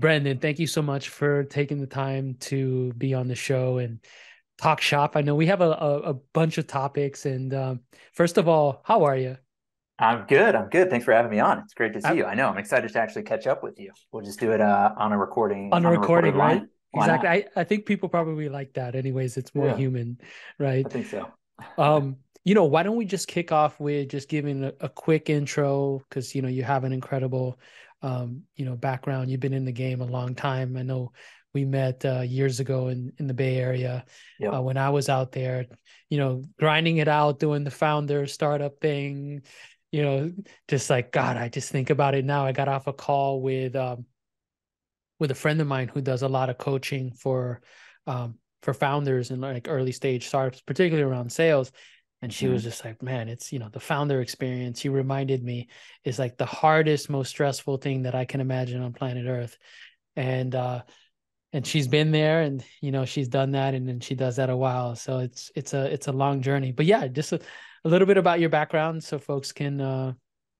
Brendan, thank you so much for taking the time to be on the show and talk shop. I know we have a, a, a bunch of topics. And um, first of all, how are you? I'm good. I'm good. Thanks for having me on. It's great to see I, you. I know. I'm excited to actually catch up with you. We'll just do it uh, on a recording. On a, on recording, right? Exactly. I, I think people probably like that. Anyways, it's more yeah. human, right? I think so. um, you know, why don't we just kick off with just giving a, a quick intro because you know you have an incredible um, you know, background. You've been in the game a long time. I know we met uh, years ago in in the Bay Area uh, when I was out there, you know, grinding it out, doing the founder startup thing. You know, just like God, I just think about it now. I got off a call with um, with a friend of mine who does a lot of coaching for um, for founders and like early stage startups, particularly around sales and she mm-hmm. was just like man it's you know the founder experience. She reminded me is like the hardest most stressful thing that i can imagine on planet earth. And uh and she's been there and you know she's done that and then she does that a while. So it's it's a it's a long journey. But yeah just a, a little bit about your background so folks can uh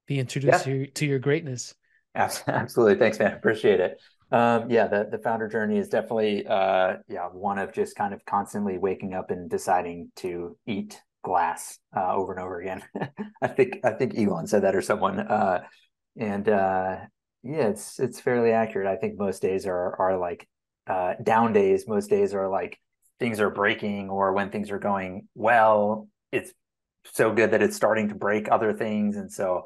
be introduced yeah. to, your, to your greatness. Absolutely. Thanks man. Appreciate it. Um, yeah, the, the founder journey is definitely uh, yeah one of just kind of constantly waking up and deciding to eat glass uh, over and over again. I think I think Elon said that or someone. Uh, and uh, yeah, it's it's fairly accurate. I think most days are are like uh, down days. Most days are like things are breaking, or when things are going well, it's so good that it's starting to break other things. And so,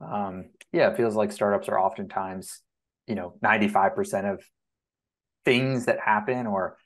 um, yeah, it feels like startups are oftentimes, you know, ninety five percent of things that happen or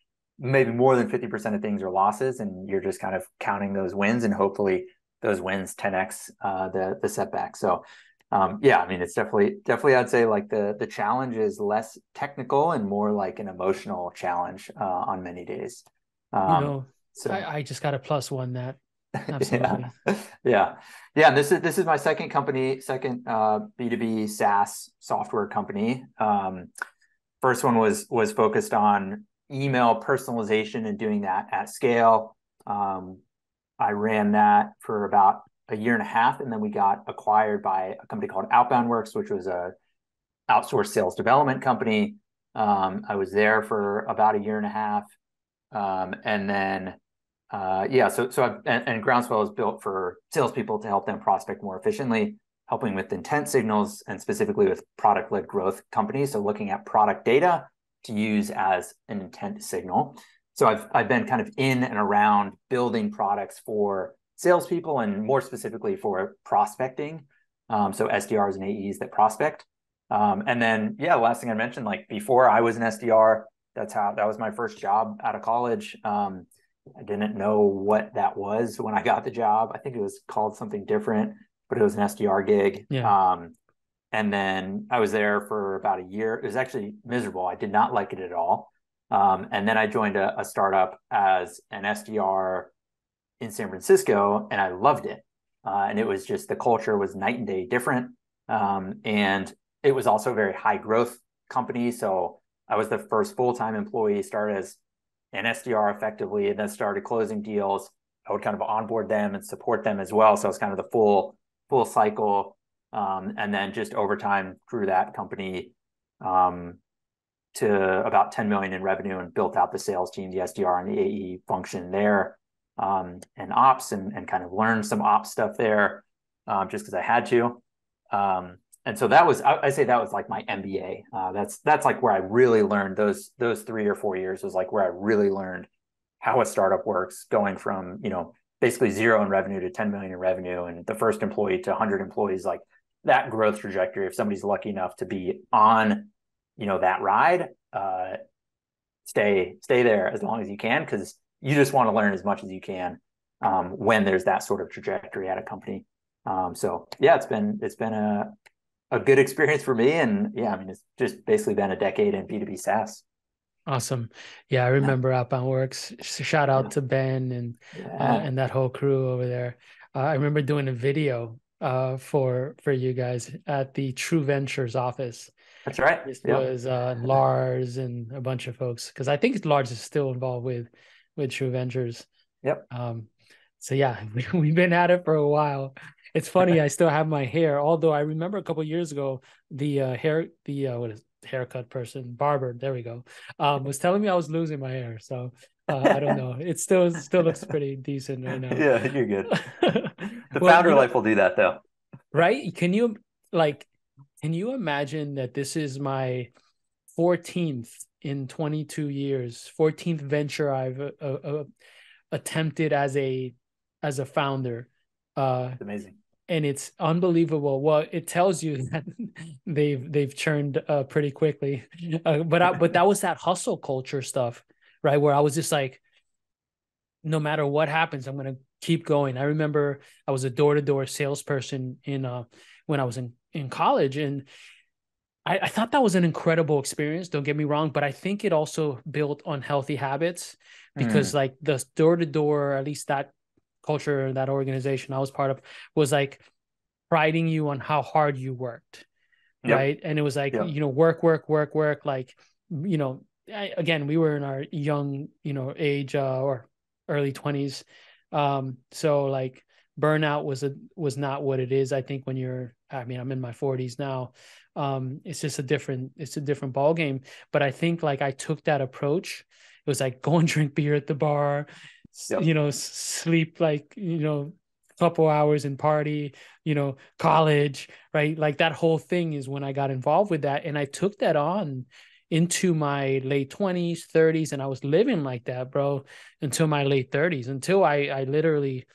maybe more than 50% of things are losses and you're just kind of counting those wins and hopefully those wins 10x uh, the the setback. So um, yeah i mean it's definitely definitely i'd say like the the challenge is less technical and more like an emotional challenge uh, on many days. Um, you know so I, I, just got a plus one that absolutely. Yeah. yeah yeah and this is this is my second company second uh, b2b saas software company. Um, first one was was focused on email personalization and doing that at scale. Um, I ran that for about a year and a half, and then we got acquired by a company called Outbound Works, which was a outsourced sales development company. Um, I was there for about a year and a half, um, and then uh, yeah, so so I've, and, and, Groundswell is built for salespeople to help them prospect more efficiently, helping with intent signals and specifically with product led growth companies. So looking at product data to use as an intent signal. So I've I've been kind of in and around building products for salespeople and more specifically for prospecting. Um, so SDRs and AEs that prospect. Um, and then yeah, the last thing I mentioned, like before I was an SDR, that's how that was my first job out of college. Um, I didn't know what that was when I got the job. I think it was called something different, but it was an SDR gig. Yeah. Um, and then I was there for about a year. It was actually miserable. I did not like it at all. Um, and then I joined a, a, startup as an SDR in San Francisco, and I loved it. Uh, and it was just the culture was night and day different, um, and it was also a very high growth company. So I was the first full time employee, started as an SDR effectively, and then started closing deals. I would kind of onboard them and support them as well. So it's kind of the full full cycle um, and then just over time grew that company um, to about 10 million in revenue and built out the sales team, the SDR and the AE function there, um, and ops, and, and kind of learned some ops stuff there um, just because I had to. Um, and so that was, I, I, say that was like my MBA. Uh, that's that's like where I really learned those those three or four years was like where I really learned how a startup works, going from you know basically zero in revenue to 10 million in revenue, and the first employee to 100 employees, like that growth trajectory if somebody's lucky enough to be on you know that ride uh stay stay there as long as you can because you just want to learn as much as you can um, when there's that sort of trajectory at a company um, so yeah it's been it's been a a good experience for me and yeah i mean it's just basically been a decade in b2b saas awesome yeah i remember yeah. outbound works shout out yeah. to ben and uh, yeah. uh, and that whole crew over there uh, i remember doing a video uh, for for you guys at the True Ventures office. That's right. This yep. was uh, Lars and a bunch of folks because I think Lars is still involved with with True Ventures. Yep. Um, so yeah, we, have been at it for a while. It's funny, I still have my hair, although I remember a couple years ago the uh, hair, the uh, what is haircut person, barber. There we go. Um, was telling me I was losing my hair. So uh, I don't know. It still still looks pretty decent right now. Yeah, you're good. The well, founder life will do that though. Right? Can you like? Can you imagine that this is my 14th in 22 years, 14th venture I've uh, uh, attempted as a as a founder. Uh, amazing and it's unbelievable. Well, it tells you that they've they've churned uh, pretty quickly, uh, but I, but that was that hustle culture stuff, right? Where I was just like, no matter what happens, I'm gonna keep going. I remember I was a door to door salesperson in uh when I was in in college, and I, I thought that was an incredible experience. Don't get me wrong, but I think it also built on healthy habits because mm. like the door to door, at least that culture that organization I was part of was like priding you on how hard you worked. Yep. Right. And it was like, yep. you know, work, work, work, work. Like, you know, I, again, we were in our young, you know, age uh, or early 20s. Um, so like burnout was a was not what it is. I think when you're I mean, I'm in my 40s now. Um, it's just a different, it's a different ball game. But I think like I took that approach. It was like go and drink beer at the bar, yep. you know, sleep like, you know, couple hours and party, you know, college, right? Like that whole thing is when I got involved with that. And I took that on into my late 20s, 30s, and I was living like that, bro, until my late 30s, until I I literally,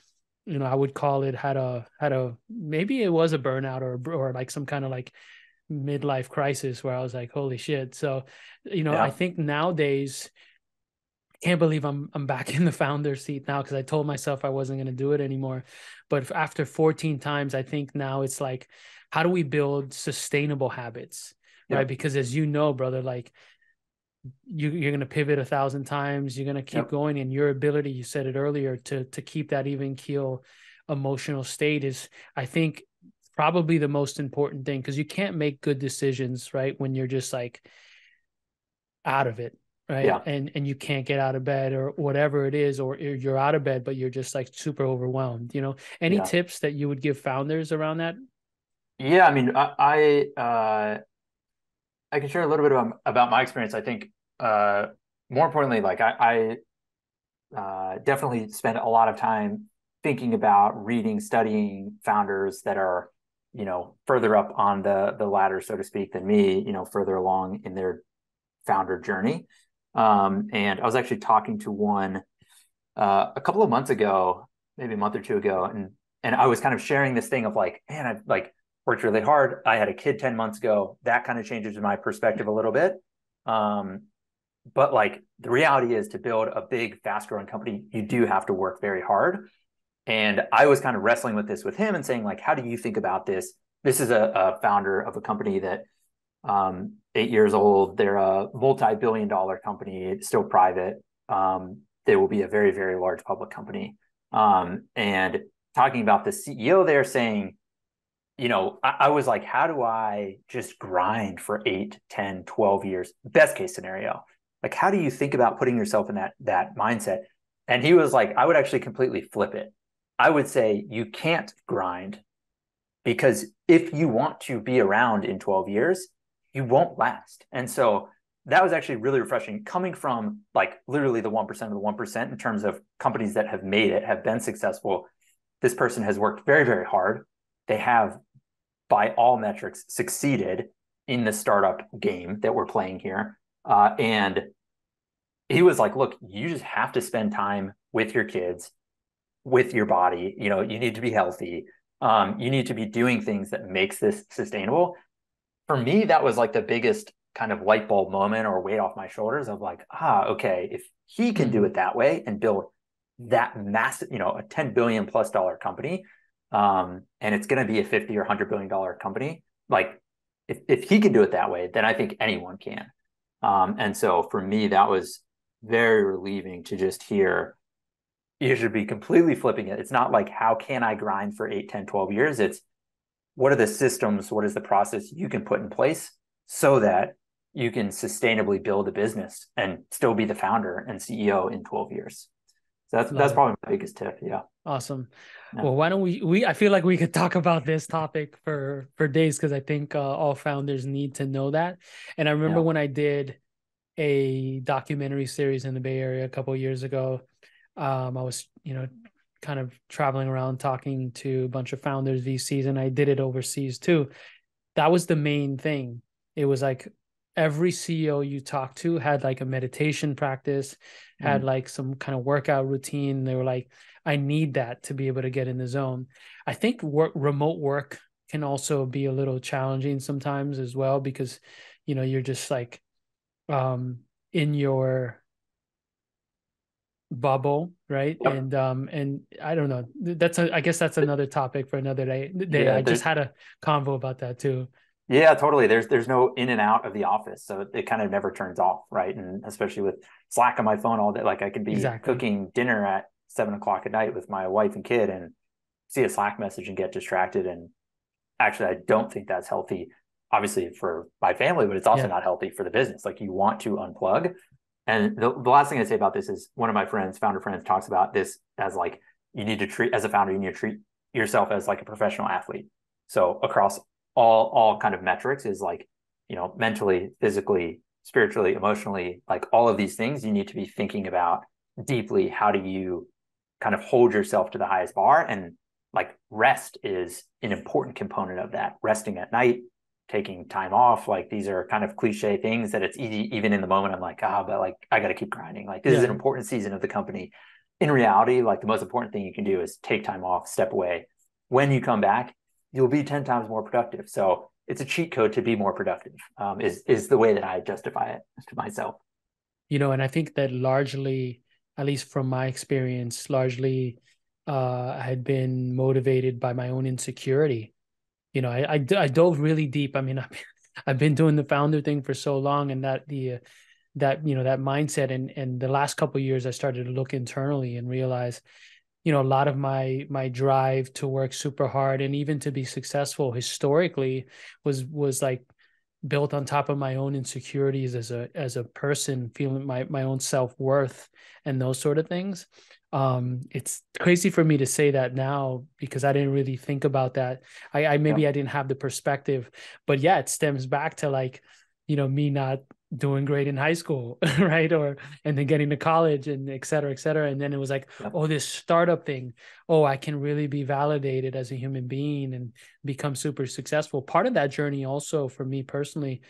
you know, I would call it had a had a maybe it was a burnout or or like some kind of like midlife crisis where I was like, holy shit. So, you know, yeah. I think nowadays can't believe I'm I'm back in the founder seat now because I told myself I wasn't going to do it anymore. But after 14 times, I think now it's like, how do we build sustainable habits, right? Because as you know, brother, like you you're going to pivot a thousand times, you're going to keep yep. going, and your ability, you said it earlier, to to keep that even keel emotional state is, I think, probably the most important thing because you can't make good decisions, right, when you're just like out of it right yeah. and and you can't get out of bed or whatever it is or you're out of bed but you're just like super overwhelmed you know any yeah. tips that you would give founders around that yeah i mean i i, uh, I can share a little bit about, about my experience. I think uh, more importantly like i i uh, definitely spend a lot of time thinking about reading studying founders that are you know further up on the the ladder so to speak than me you know further along in their founder journey. Um, and I was actually talking to one uh, a couple of months ago, maybe a month or two ago, and and I was kind of sharing this thing of like, man, I've like worked really hard. I had a kid 10 months ago. That kind of changes my perspective a little bit. Um, but like the reality is to build a big, fast growing company, you do have to work very hard. And I was kind of wrestling with this with him and saying, like, how do you think about this? This is a, a founder of a company that um, eight years old. They're a multi-billion dollar company, still private. Um, they will be a very, very large public company. Um, and talking about the CEO there saying, you know, I, I, was like, how do I just grind for eight, 10, 12 years? Best case scenario. Like, how do you think about putting yourself in that that mindset? And he was like, I would actually completely flip it. I would say you can't grind because if you want to be around in 12 years, you won't last. And so that was actually really refreshing coming from like literally the 1% of the 1% in terms of companies that have made it, have been successful. This person has worked very, very hard. They have, by all metrics, succeeded in the startup game that we're playing here. Uh, and he was like, look, you just have to spend time with your kids, with your body. You know, you need to be healthy. Um, you need to be doing things that makes this sustainable for me, that was like the biggest kind of light bulb moment or weight off my shoulders of like, ah, okay, if he can do mm-hmm. it that way and build that massive, you know, a 10 billion plus dollar company, um, and it's going to be a 50 or 100 billion dollar company, like if, if he can do it that way, then I think anyone can. Um, and so for me, that was very relieving to just hear you should be completely flipping it. It's not like, how can I grind for 8, 10, 12 years? It's what are the systems, what is the process you can put in place so that you can sustainably build a business and still be the founder and CEO in 12 years. That's Love that's probably my biggest tip. Yeah. Awesome. Yeah. Well, why don't we we I feel like we could talk about this topic for for days because I think uh, all founders need to know that. And I remember yeah. when I did a documentary series in the Bay Area a couple years ago. Um, I was, you know, kind of traveling around talking to a bunch of founders, VCs, and I did it overseas too. That was the main thing. It was like every CEO you talked to had like a meditation practice, mm. had like some kind of workout routine. They were like, I need that to be able to get in the zone. I think work remote work can also be a little challenging sometimes as well because you know you're just like um in your bubble right yep. and um and i don't know that's a, i guess that's another topic for another day, day. Yeah, i just had a convo about that too yeah totally there's there's no in and out of the office so it kind of never turns off right and especially with slack on my phone all day like i could be exactly. cooking dinner at seven o'clock at night with my wife and kid and see a slack message and get distracted and actually i don't think that's healthy obviously for my family, but it's also yeah. not healthy for the business. Like you want to unplug. And the, the last thing I say about this is one of my friends, founder friends, talks about this as like you need to treat as a founder, you need to treat yourself as like a professional athlete. So across all all kind of metrics is like, you know, mentally, physically, spiritually, emotionally, like all of these things, you need to be thinking about deeply how do you kind of hold yourself to the highest bar and like rest is an important component of that resting at night taking time off. Like these are kind of cliche things that it's easy, even in the moment. I'm like, ah, but like I got to keep grinding. Like this yeah. is an important season of the company. In reality, like the most important thing you can do is take time off, step away. When you come back, you'll be 10 times more productive. So it's a cheat code to be more productive, um, is is the way that I justify it to myself. You know, and I think that largely, at least from my experience, largely uh, I had been motivated by my own insecurity you know, I, I, I dove really deep. I mean, I've, I've been doing the founder thing for so long, and that the uh, that you know that mindset, and and the last couple years, I started to look internally and realize, you know, a lot of my my drive to work super hard and even to be successful historically was was like built on top of my own insecurities as a as a person feeling my my own self-worth and those sort of things um it's crazy for me to say that now because i didn't really think about that i, I maybe yeah. i didn't have the perspective but yeah it stems back to like you know me not doing great in high school right or and then getting to college and et cetera et cetera and then it was like yeah. oh this startup thing oh i can really be validated as a human being and become super successful part of that journey also for me personally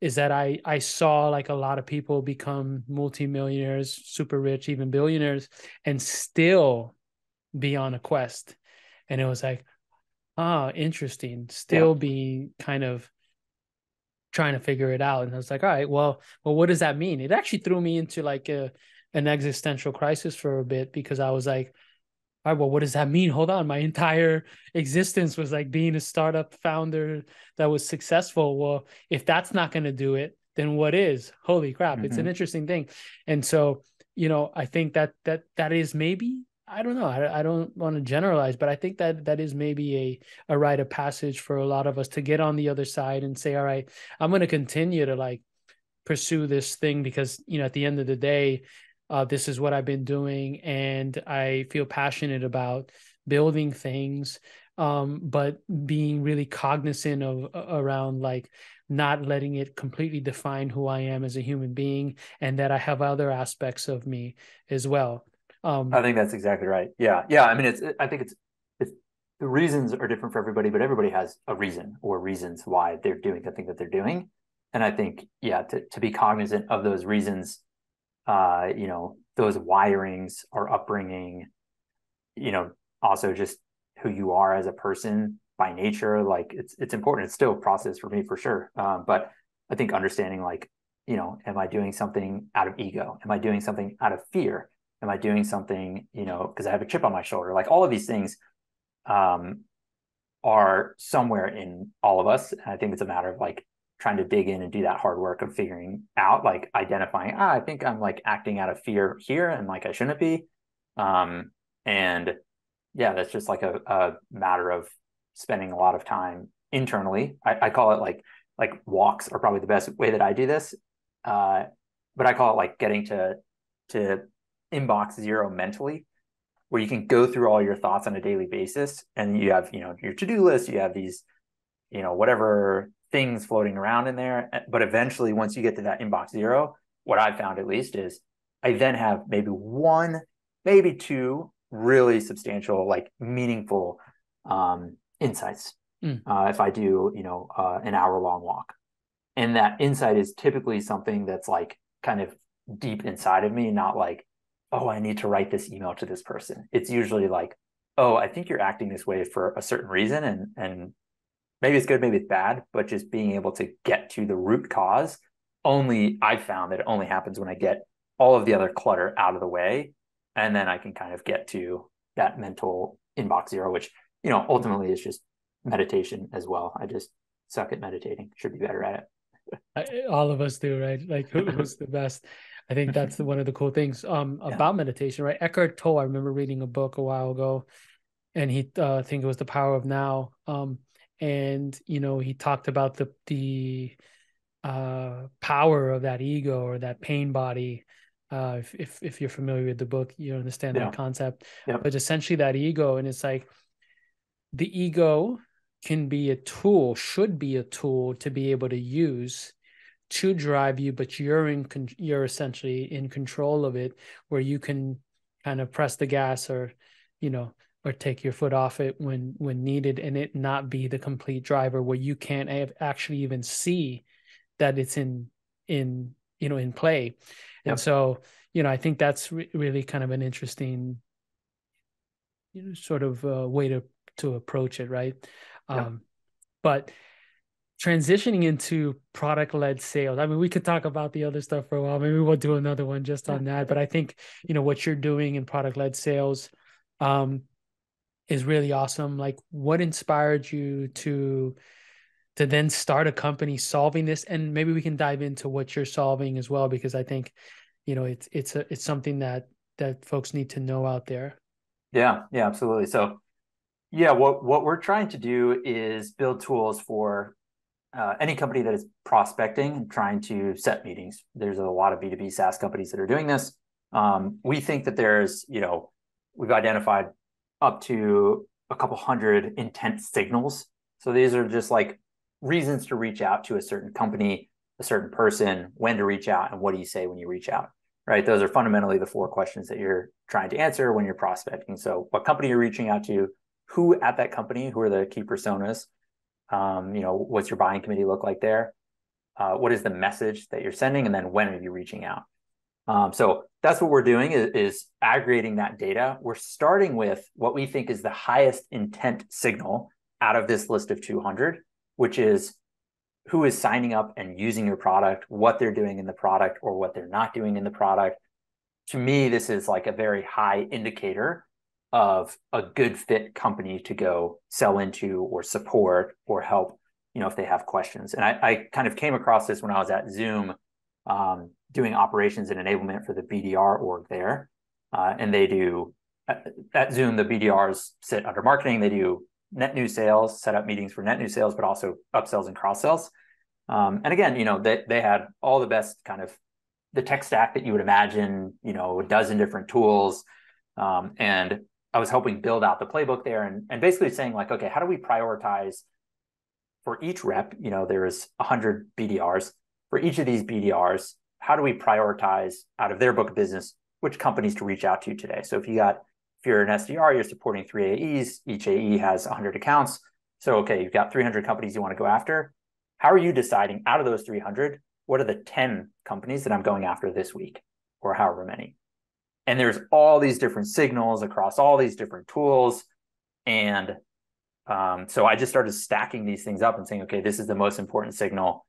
is that I I saw like a lot of people become multimillionaires, super rich, even billionaires, and still be on a quest. And it was like, ah, interesting. Still yeah. be kind of trying to figure it out. And I was like, all right, well, well, what does that mean? It actually threw me into like a an existential crisis for a bit because I was like, all right, well, what does that mean? Hold on. My entire existence was like being a startup founder that was successful. Well, if that's not going to do it, then what is? Holy crap. Mm-hmm. It's an mm-hmm. interesting thing. And so, you know, I think that that that is maybe I don't know. I, I don't want to generalize, but I think that that is maybe a a rite of passage for a lot of us to get on the other side and say, all right, I'm going to continue to like pursue this thing because you know at the end of the day uh, this is what I've been doing, and I feel passionate about building things, um, but being really cognizant of around like not letting it completely define who I am as a human being, and that I have other aspects of me as well. Um, I think that's exactly right. Yeah, yeah. I mean, it's. I think it's. It's the reasons are different for everybody, but everybody has a reason or reasons why they're doing the thing that they're doing. And I think, yeah, to, to be cognizant of those reasons uh, you know, those wirings or upbringing, you know, also just who you are as a person by nature. Like it's it's important. It's still a process for me for sure. Um, but I think understanding like, you know, am I doing something out of ego? Am I doing something out of fear? Am I doing something, you know, because I have a chip on my shoulder? Like all of these things um, are somewhere in all of us. And I think it's a matter of like trying to dig in and do that hard work of figuring out like identifying ah, i think i'm like acting out of fear here and like i shouldn't be um and yeah that's just like a, a matter of spending a lot of time internally I, I call it like like walks are probably the best way that i do this uh but i call it like getting to to inbox zero mentally where you can go through all your thoughts on a daily basis and you have you know your to-do list you have these you know whatever things floating around in there eh, but eventually once you get to that inbox zero what i've found at least is i then have maybe one maybe two really substantial like meaningful um, insights mm. uh, if i do you know uh, an hour long walk and that insight is typically something that's like kind of deep inside of me not like oh, I need to write this email to this person. It's usually like, oh, I think you're acting this way for a certain reason. And and maybe it's good, maybe it's bad, but just being able to get to the root cause only I've found that it only happens when I get all of the other clutter out of the way. And then I can kind of get to that mental inbox zero, which, you know, ultimately is just meditation as well. I just suck at meditating, should be better at it. All of us do, right? Like who's the best? I think that's the, one of the cool things um, yeah. about meditation, right? Eckhart Tolle, I remember reading a book a while ago, and he, uh, I think it was The Power of Now, um, and you know he talked about the the uh, power of that ego or that pain body. Uh, if, if if you're familiar with the book, you understand yeah. that concept. Yeah. But essentially, that ego, and it's like the ego can be a tool, should be a tool to be able to use to drive you, but you're in you're essentially in control of it, where you can kind of press the gas or, you know, or take your foot off it when when needed, and it not be the complete driver where you can't actually even see that it's in in you know in play. Yep. And so, you know, I think that's re- really kind of an interesting you know, sort of uh, way to to approach it, right? Yep. Um, but transitioning into product led sales. I mean we could talk about the other stuff for a while. Maybe we'll do another one just on that. But i think you know what you're doing in product led sales um, is really awesome. Like what inspired you to to then start a company solving this? And maybe we can dive into what you're solving as well because i think you know it's it's a, it's something that that folks need to know out there. Yeah. Yeah absolutely. So yeah what what we're trying to do is build tools for uh, any company that is prospecting and trying to set meetings. There's a lot of B2B SaaS companies that are doing this. Um, we think that there's, you know, we've identified up to a couple hundred intent signals. So these are just like reasons to reach out to a certain company, a certain person, when to reach out, and what do you say when you reach out, right? Those are fundamentally the four questions that you're trying to answer when you're prospecting. So, what company you're reaching out to, who at that company, who are the key personas, um, you know, what's your buying committee look like there? Uh, what is the message that you're sending? And then when are you reaching out? Um, so that's what we're doing is, is, aggregating that data. We're starting with what we think is the highest intent signal out of this list of 200, which is who is signing up and using your product, what they're doing in the product, or what they're not doing in the product. To me, this is like a very high indicator of a good fit company to go sell into or support or help you know if they have questions. And i, I kind of came across this when i was at zoom um, doing operations and enablement for the bdr org there. Uh, and they do at, at zoom the bdrs sit under marketing. They do net new sales set up meetings for net new sales but also upsells and cross sells. Um, and again you know they, they had all the best kind of the tech stack that you would imagine you know a dozen different tools. Um, and I was helping build out the playbook there and, and basically saying like, okay, how do we prioritize for each rep? You know, there's 100 BDRs. For each of these BDRs, how do we prioritize out of their book of business which companies to reach out to today? So if you got if you're an SDR, you're supporting three AEs. Each AE has 100 accounts. So okay, you've got 300 companies you want to go after. How are you deciding out of those 300? What are the 10 companies that I'm going after this week, or however many? And there's all these different signals across all these different tools. And um, so i just started stacking these things up and saying okay this is the most important signal.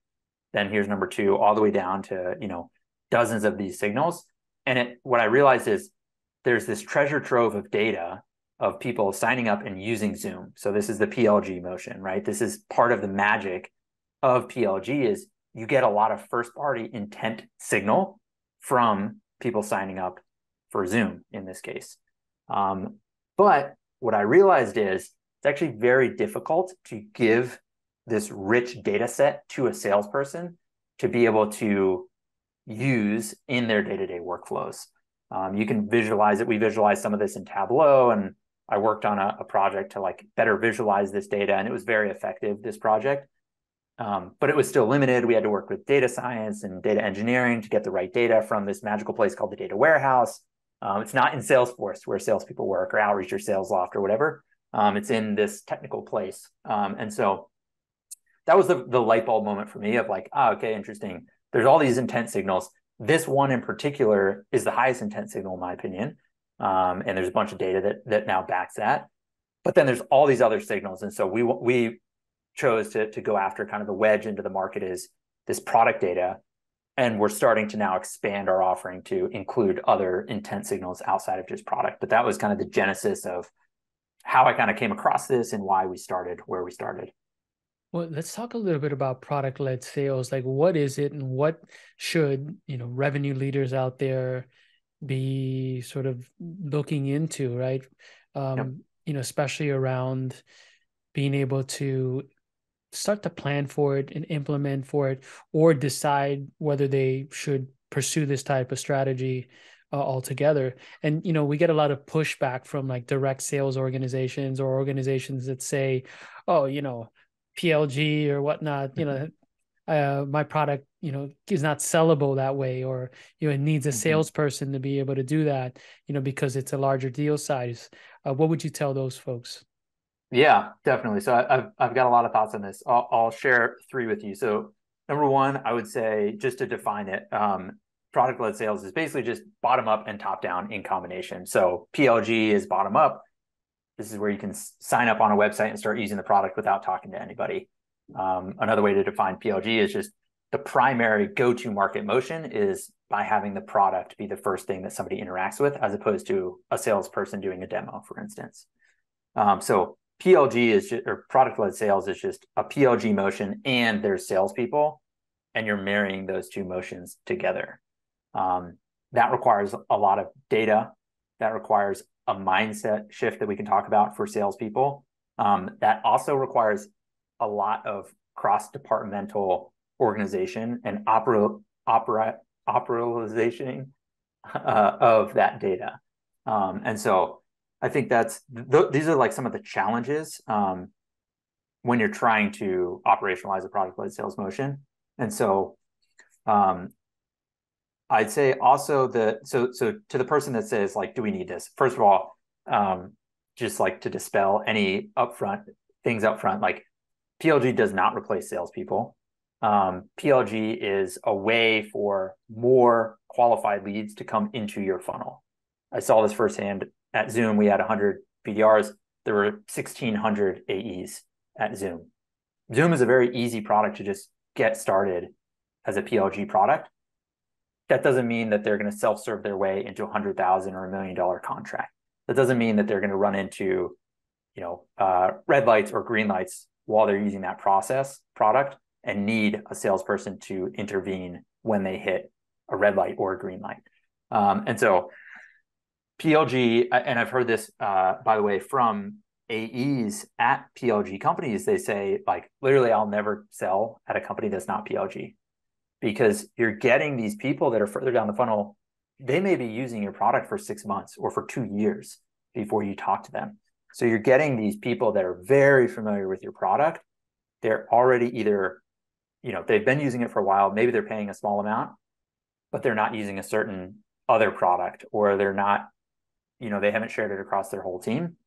Then here's number two all the way down to you know dozens of these signals. And it what i realized is there's this treasure trove of data of people signing up and using zoom. So this is the plg motion right? This is part of the magic of plg is you get a lot of first party intent signal from people signing up for Zoom in this case. Um, but what I realized is it's actually very difficult to give this rich data set to a salesperson to be able to use in their day-to-day workflows. Um, you can visualize it. We visualize some of this in Tableau, and I worked on a, a, project to like better visualize this data, and it was very effective. This project, um, but it was still limited. We had to work with data science and data engineering to get the right data from this magical place called the data warehouse. Um, it's not in Salesforce where salespeople work or Outreach or SalesLoft or whatever. Um, it's in this technical place, um, and so that was the the light bulb moment for me of like, ah, okay, interesting. There's all these intent signals this one in particular is the highest intent signal in my opinion. Um, and there's a bunch of data that that now backs that. But then there's all these other signals, and so we we chose to to go after kind of the wedge into the market is this product data, and we're starting to now expand our offering to include other intent signals outside of just product. But that was kind of the genesis of how I kind of came across this and why we started where we started. Well, let's talk a little bit about product led sales. Like, what is it, and what should you know revenue leaders out there be sort of looking into, right? Um, yep. You know, especially around being able to start to plan for it and implement for it, or decide whether they should pursue this type of strategy uh, altogether. And you know, we get a lot of pushback from like direct sales organizations or organizations that say, "Oh, you know." PLG or whatnot, you know, mm-hmm. uh, my product, you know, is not sellable that way, or you know, it needs a mm-hmm. salesperson to be able to do that, you know, because it's a larger deal size. Uh, what would you tell those folks? Yeah, definitely. So I, have I've got a lot of thoughts on this. I'll, I'll share three with you. So number one, I would say just to define it, um, product led sales is basically just bottom up and top down in combination. So PLG is bottom up this is where you can sign up on a website and start using the product without talking to anybody. Um, another way to define PLG is just the primary go-to market motion is by having the product be the first thing that somebody interacts with, as opposed to a salesperson doing a demo, for instance. Um, so PLG is just, or product-led sales is just a PLG motion, and there's salespeople, and you're marrying those two motions together. Um, that requires a lot of data. That requires a mindset shift that we can talk about for salespeople. Um, that also requires a lot of cross departmental organization and opera, opera, operationalization uh, of that data. Um, and so I think that's th- these are like some of the challenges um, when you're trying to operationalize a product led sales motion. And so um, I'd say also the so so to the person that says like, do we need this? First of all, um, just like to dispel any upfront things upfront, like PLG does not replace salespeople. Um, PLG is a way for more qualified leads to come into your funnel. I saw this firsthand at Zoom. We had 100 BDRs. There were 1,600 AEs at Zoom. Zoom is a very easy product to just get started as a PLG product that doesn't mean that they're going to self-serve their way into a hundred thousand or a million dollar contract. That doesn't mean that they're going to run into, you know, uh, red lights or green lights while they're using that process product and need a salesperson to intervene when they hit a red light or a green light. Um, and so PLG, and I've heard this, uh, by the way, from AEs at PLG companies, they say like literally, I'll never sell at a company that's not PLG because you're getting these people that are further down the funnel. They may be using your product for six months or for two years before you talk to them. So you're getting these people that are very familiar with your product. They're already either, you know, they've been using it for a while. Maybe they're paying a small amount, but they're not using a certain other product or they're not, you know, they haven't shared it across their whole team.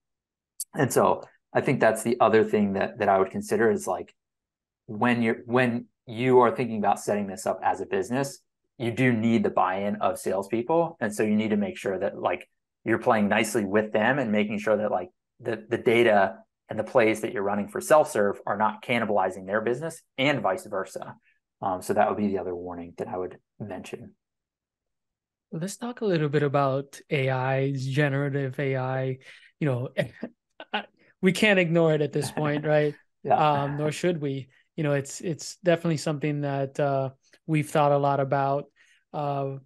And so I think that's the other thing that that I would consider is like when you're when you are thinking about setting this up as a business, you do need the buy-in of salespeople, and so you need to make sure that like you're playing nicely with them and making sure that like the the data and the plays that you're running for self-serve are not cannibalizing their business and vice versa. Um, so that would be the other warning that I would mention. Let's talk a little bit about AI, generative AI. You know, we can't ignore it at this point, right? yeah. Um, nor should we you know it's it's definitely something that uh, we've thought a lot about uh,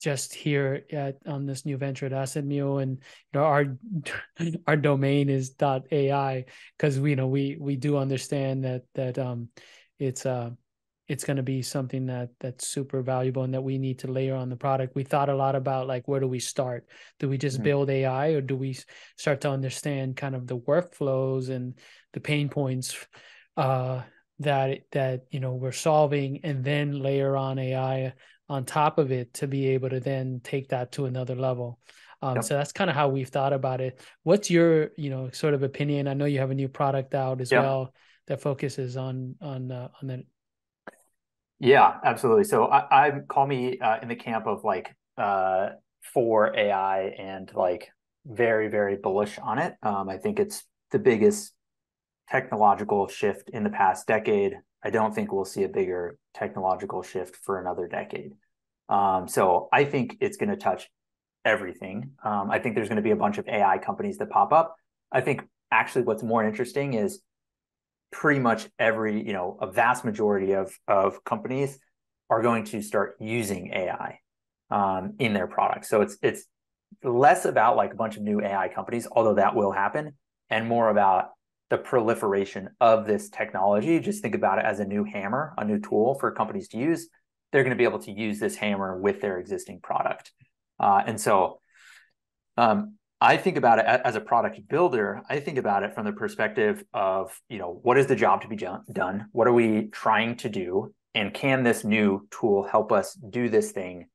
just here at on this new venture at AssetMule, and you know our our domain is .dot .ai because we you know we we do understand that that um it's uh it's going to be something that that's super valuable and that we need to layer on the product. We thought a lot about like where do we start? Do we just mm-hmm. build AI or do we start to understand kind of the workflows and the pain points uh, that that you know we're solving and then layer on AI on top of it to be able to then take that to another level. Um, yep. So that's kind of how we've thought about it. What's your, you know, sort of opinion? I know you have a new product out as yep. well that focuses on on uh, on the yeah, absolutely. So I, I call me uh, in the camp of like uh, for AI and like very very bullish on it. Um, I think it's the biggest technological shift in the past decade. I don't think we'll see a bigger technological shift for another decade. Um, so I think it's going to touch everything. Um, I think there's going to be a bunch of AI companies that pop up. I think actually what's more interesting is pretty much every, you know, a vast majority of of companies are going to start using AI um, in their products. So it's it's less about like a bunch of new AI companies, although that will happen, and more about the proliferation of this technology. Just think about it as a new hammer, a new tool for companies to use. They're going to be able to use this hammer with their existing product. Uh, and so um, I think about it as a product builder. I think about it from the perspective of, you know, what is the job to be done? What are we trying to do? And can this new tool help us do this thing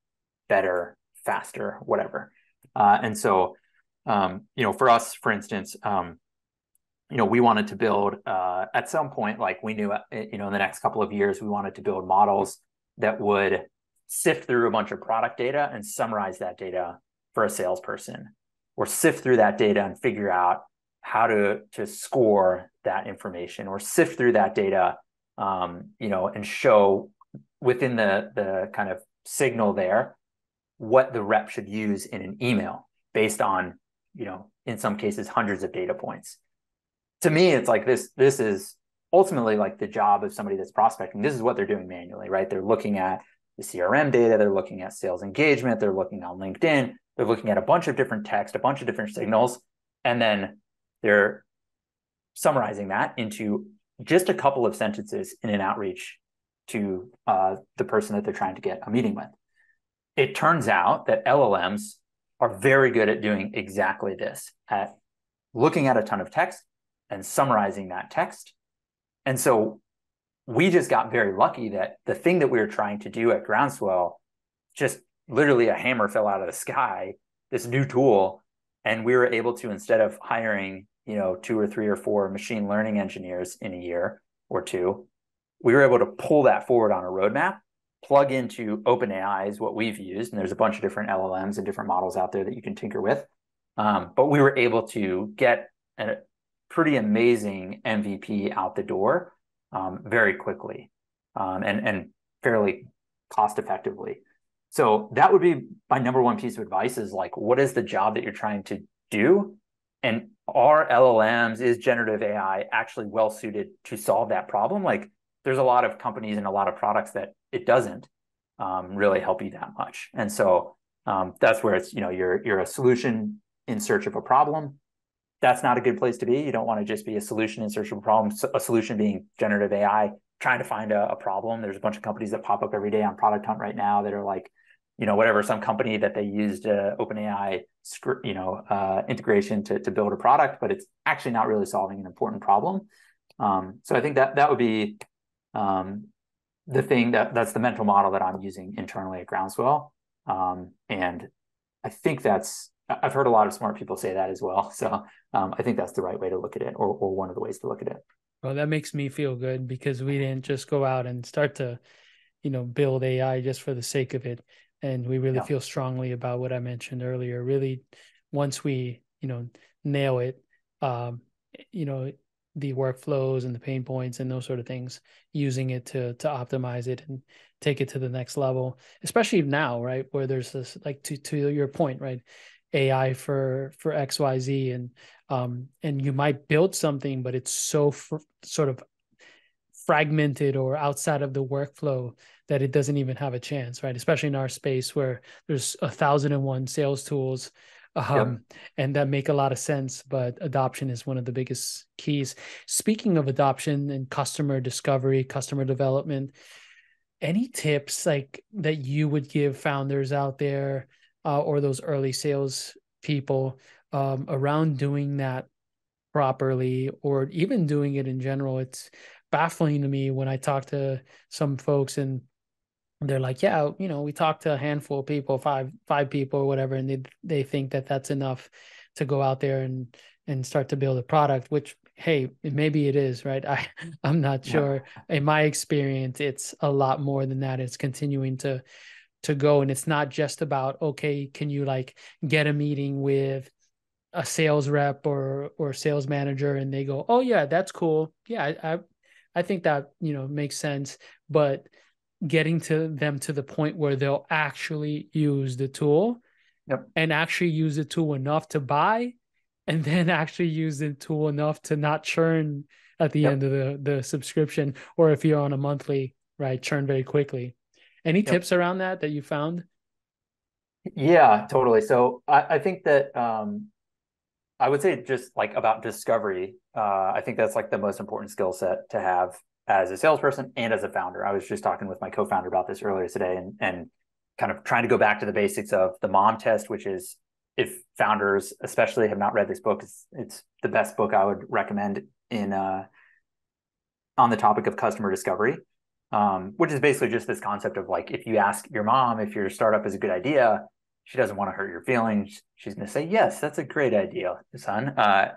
better, faster, whatever? Uh, and so, um, you know, for us, for instance, um, you know, we wanted to build uh, at some point, like we knew, uh, you know, in the next couple of years, we wanted to build models that would sift through a bunch of product data and summarize that data for a salesperson or sift through that data and figure out how to to score that information or sift through that data um, you know and show within the the kind of signal there what the rep should use in an email based on you know in some cases hundreds of data points. To me it's like this this is ultimately like the job of somebody that's prospecting. This is what they're doing manually right? They're looking at the crm data they're looking at sales engagement they're looking on linkedin they're looking at a bunch of different text, a bunch of different signals, and then they're summarizing that into just a couple of sentences in an outreach to uh, the person that they're trying to get a meeting with. It turns out that LLMs are very good at doing exactly this at looking at a ton of text and summarizing that text. And so we just got very lucky that the thing that we were trying to do at Groundswell just literally a hammer fell out of the sky, this new tool, and we were able to instead of hiring, you know, two or three or four machine learning engineers in a year or two, we were able to pull that forward on a roadmap, plug into OpenAI is what we've used, and there's a bunch of different LLMs and different models out there that you can tinker with. Um, but we were able to get a pretty amazing MVP out the door um, very quickly um, and and fairly cost effectively. So that would be my number one piece of advice is like, what is the job that you're trying to do? And are LLMs, is generative AI actually well suited to solve that problem? Like there's a lot of companies and a lot of products that it doesn't um, really help you that much. And so um, that's where it's, you know, you're, you're a solution in search of a problem. That's not a good place to be. You don't want to just be a solution in search of a problem, a solution being generative AI, trying to find a, a problem. There's a bunch of companies that pop up every day on Product Hunt right now that are like, you know whatever some company that they used uh, OpenAI you know uh, integration to to build a product, but it's actually not really solving an important problem. Um, so I think that that would be um, the thing that that's the mental model that I'm using internally at Groundswell, um, and I think that's I've heard a lot of smart people say that as well. So um, I think that's the right way to look at it, or or one of the ways to look at it. Well, that makes me feel good because we didn't just go out and start to, you know, build AI just for the sake of it and we really yeah. feel strongly about what I mentioned earlier. Really, once we you know nail it, um, you know the workflows and the pain points and those sort of things, using it to to optimize it and take it to the next level. Especially now, right, where there's this like to to your point, right, AI for for X Y Z and um and you might build something, but it's so fr- sort of fragmented or outside of the workflow that it doesn't even have a chance, right? Especially in our space where there's a thousand and one sales tools, um, yep. and that make a lot of sense. But adoption is one of the biggest keys. Speaking of adoption and customer discovery, customer development, any tips like that you would give founders out there uh, or those early sales people um, around doing that properly or even doing it in general. It's baffling to me when i talk to some folks and they're like yeah you know we talked to a handful of people five five people or whatever and they they think that that's enough to go out there and and start to build a product which hey maybe it is right? I i'm not sure. Yeah. in my experience it's a lot more than that. It's continuing to to go and it's not just about okay can you like get a meeting with a sales rep or or sales manager and they go oh yeah that's cool yeah i i, I think that you know makes sense but getting to them to the point where they'll actually use the tool yep. and actually use the tool enough to buy and then actually use the tool enough to not churn at the yep. end of the the subscription or if you're on a monthly right churn very quickly any yep. tips around that that you found? Yeah totally. So i, I think that um i would say just like about discovery uh i think that's like the most important skill set to have as a salesperson and as a founder. I was just talking with my co-founder about this earlier today and and kind of trying to go back to the basics of the mom test which is if founders especially have not read this book it's, it's the best book i would recommend in uh, on the topic of customer discovery um, which is basically just this concept of like if you ask your mom if your startup is a good idea she doesn't want to hurt your feelings. She's going to say yes that's a great idea son. Uh,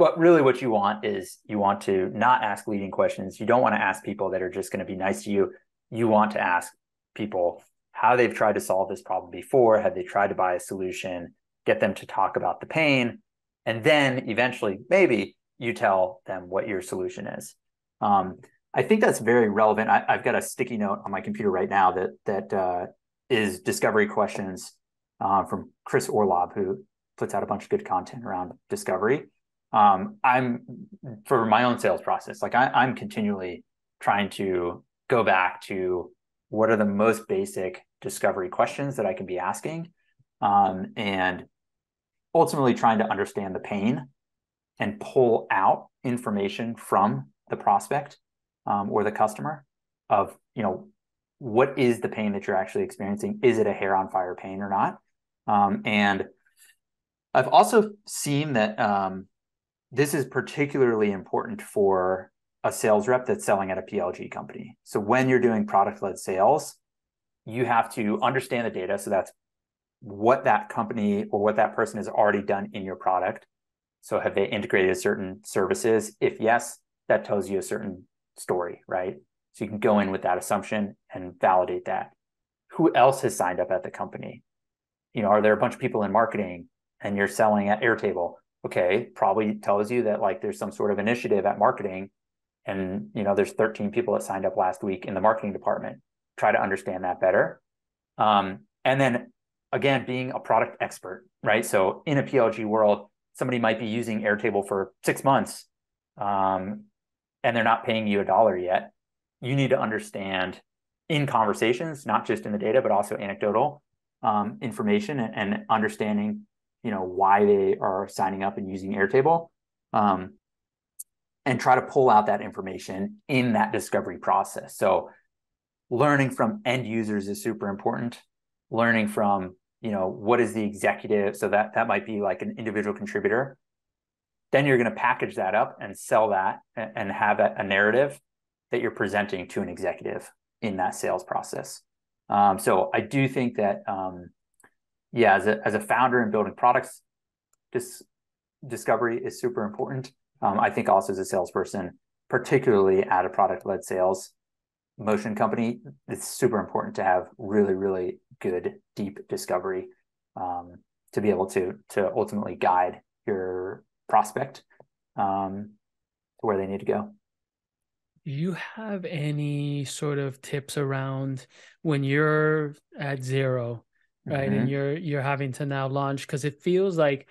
but really what you want is you want to not ask leading questions. You don't want to ask people that are just going to be nice to you. You want to ask people how they've tried to solve this problem before. Have they tried to buy a solution? Get them to talk about the pain, and then eventually, maybe you tell them what your solution is. Um, I think that's very relevant. I, have got a sticky note on my computer right now that that uh, is discovery questions uh, from Chris Orlob, who puts out a bunch of good content around discovery. Um, I'm for my own sales process, like I, I'm continually trying to go back to what are the most basic discovery questions that I can be asking um, and ultimately trying to understand the pain and pull out information from the prospect um, or the customer of you know what is the pain that you're actually experiencing is it a hair on fire pain or not um, and i've also seen that um, this is particularly important for a sales rep that's selling at a plg company so when you're doing product led sales you have to understand the data so that's what that company or what that person has already done in your product. So have they integrated certain services? If yes, that tells you a certain story, right? So you can go in with that assumption and validate that. Who else has signed up at the company? You know, are there a bunch of people in marketing and you're selling at Airtable? Okay, probably tells you that like there's some sort of initiative at marketing and you know there's 13 people that signed up last week in the marketing department. Try to understand that better. Um, and then again, being a product expert, right? So in a PLG world, somebody might be using Airtable for six months um, and they're not paying you a dollar yet. You need to understand in conversations, not just in the data, but also anecdotal um, information and, and, understanding, you know, why they are signing up and using Airtable. Um, and try to pull out that information in that discovery process. So learning from end users is super important. Learning from you know what is the executive so that that might be like an individual contributor then you're going to package that up and sell that and have a, narrative that you're presenting to an executive in that sales process. Um, so i do think that um, yeah as a, as a founder in building products this discovery is super important. Um, i think also as a salesperson particularly at a product led sales motion company, it's super important to have really, really good, deep discovery um, to be able to to ultimately guide your prospect um, to where they need to go. Do you have any sort of tips around when you're at zero, right, mm-hmm. and you're you're having to now launch because it feels like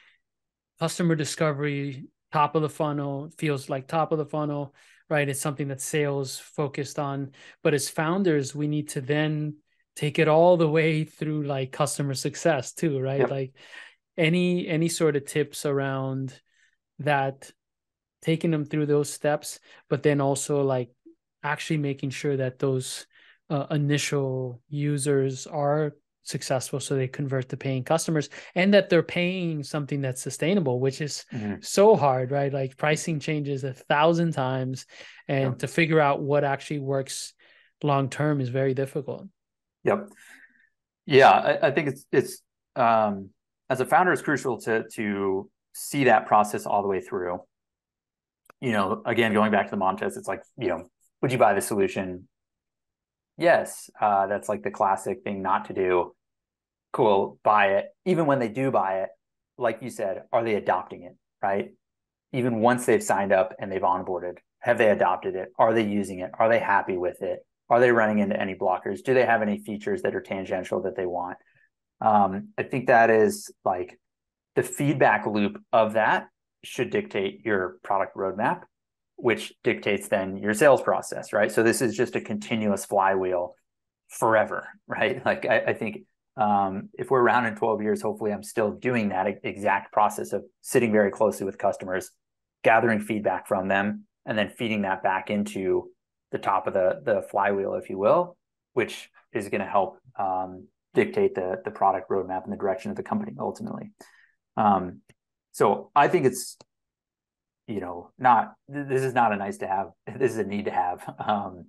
customer discovery top of the funnel feels like top of the funnel right? It's something that sales focused on. But as founders, we need to then take it all the way through like customer success too, right? Yep. Like any any sort of tips around that taking them through those steps, but then also like actually making sure that those uh, initial users are successful so they convert to paying customers and that they're paying something that's sustainable which is mm-hmm. so hard right like pricing changes a thousand times and yep. to figure out what actually works long term is very difficult yep yeah I, I, think it's it's um as a founder it's crucial to to see that process all the way through you know again going back to the mom test it's like you know would you buy the solution yes uh, that's like the classic thing not to do cool, buy it. Even when they do buy it, like you said, are they adopting it, right? Even once they've signed up and they've onboarded, have they adopted it? Are they using it? Are they happy with it? Are they running into any blockers? Do they have any features that are tangential that they want? Um, I think that is like the feedback loop of that should dictate your product roadmap, which dictates then your sales process, right? So this is just a continuous flywheel forever, right? Like I, I think um, if we're around in 12 years, hopefully I'm still doing that exact process of sitting very closely with customers, gathering feedback from them, and then feeding that back into the top of the the flywheel, if you will, which is going to help um, dictate the the product roadmap and the direction of the company ultimately. Um, so I think it's you know not this is not a nice to have this is a need to have um,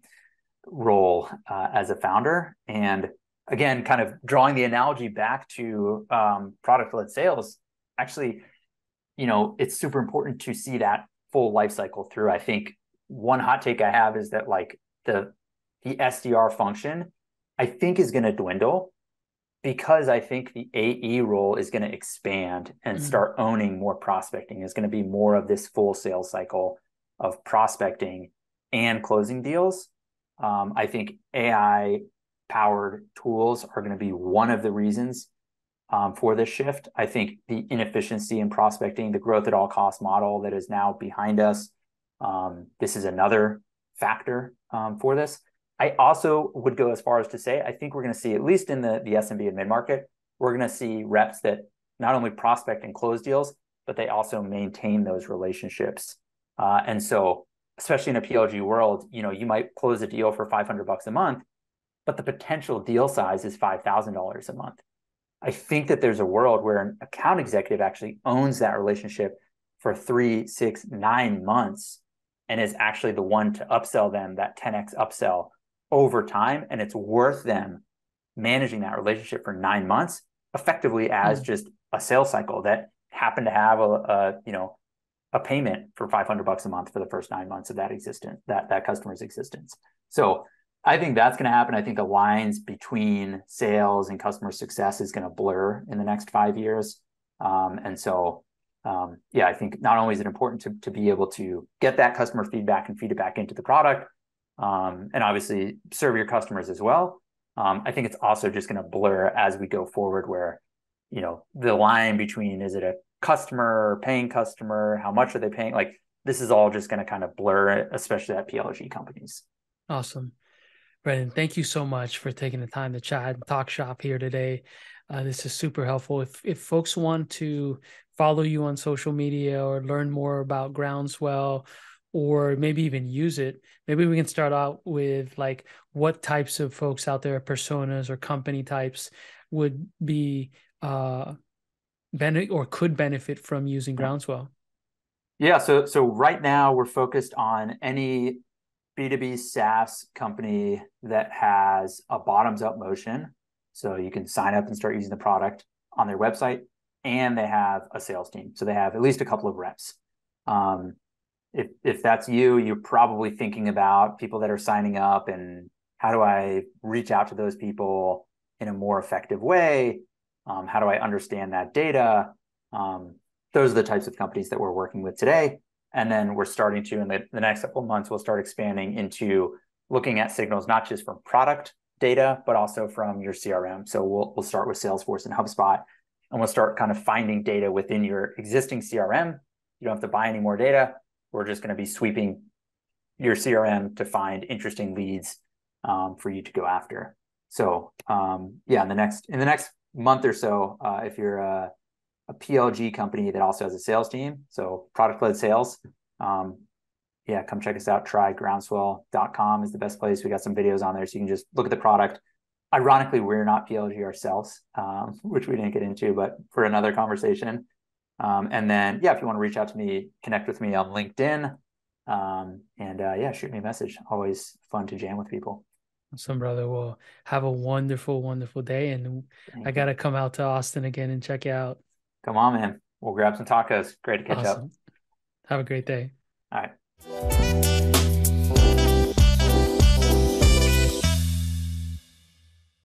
role uh, as a founder and again, kind of drawing the analogy back to um, product led sales, actually, you know, it's super important to see that full life cycle through. I think one hot take I have is that like the the SDR function, I think is going to dwindle because I think the AE role is going to expand and mm-hmm. start owning more prospecting. Is going to be more of this full sales cycle of prospecting and closing deals. Um, I think AI powered tools are going to be one of the reasons um, for this shift. I think the inefficiency in prospecting, the growth at all cost model that is now behind us, um, this is another factor um, for this. I also would go as far as to say I think we're going to see at least in the the SMB and mid market, we're going to see reps that not only prospect and close deals, but they also maintain those relationships. Uh, and so, especially in a PLG world, you know, you might close a deal for 500 bucks a month, but the potential deal size is $5,000 a month. I think that there's a world where an account executive actually owns that relationship for three, six, nine months and is actually the one to upsell them that 10x upsell over time. And it's worth them managing that relationship for nine months effectively as mm just a sales cycle that happened to have a, a, you know a payment for 500 bucks a month for the first nine months of that existence that that customer's existence so I think that's going to happen. I think the lines between sales and customer success is going to blur in the next five years. Um, and so, um, yeah, I think not only is it important to, to be able to get that customer feedback and feed it back into the product, um, and obviously serve your customers as well. Um, I think it's also just going to blur as we go forward, where you know the line between is it a customer, paying customer, how much are they paying? Like this is all just going to kind of blur, especially at PLG companies. Awesome. Brendan, thank you so much for taking the time to chat and talk shop here today. Uh, this is super helpful. If if folks want to follow you on social media or learn more about Groundswell, or maybe even use it, maybe we can start out with like what types of folks out there, personas or company types, would be uh, benefit or could benefit from using Groundswell. Yeah, so so right now we're focused on any B2B SaaS company that has a bottoms up motion. So you can sign up and start using the product on their website, and they have a sales team. So they have at least a couple of reps. Um, if, if that's you, you're probably thinking about people that are signing up and how do I reach out to those people in a more effective way? Um, how do I understand that data? Um, those are the types of companies that we're working with today. And then we're starting to, in the, the next couple of months, we'll start expanding into looking at signals, not just from product data, but also from your CRM. So we'll, we'll start with Salesforce and HubSpot, and we'll start kind of finding data within your existing CRM. You don't have to buy any more data. We're just going to be sweeping your CRM to find interesting leads um, for you to go after. So um, yeah, in the next in the next month or so, uh, if you're a a PLG company that also has a sales team, so product led sales. Um, yeah, come check us out. Try groundswell.com is the best place. We got some videos on there so you can just look at the product. Ironically, we're not PLG ourselves, um, which we didn't get into, but for another conversation. Um, and then, yeah, if you want to reach out to me, connect with me on LinkedIn. Um, and uh, yeah, shoot me a message. Always fun to jam with people. Awesome, brother. Well, have a wonderful, wonderful day. And Thank I got to come out to Austin again and check you out. Come on, man. We'll grab some tacos. Great to catch awesome. up. Have a great day. All right.